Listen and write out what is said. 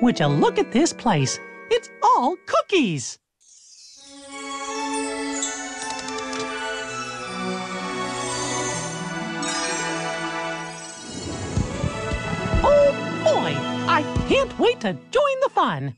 Would you look at this place? It's all cookies. Oh boy, I can't wait to join the fun.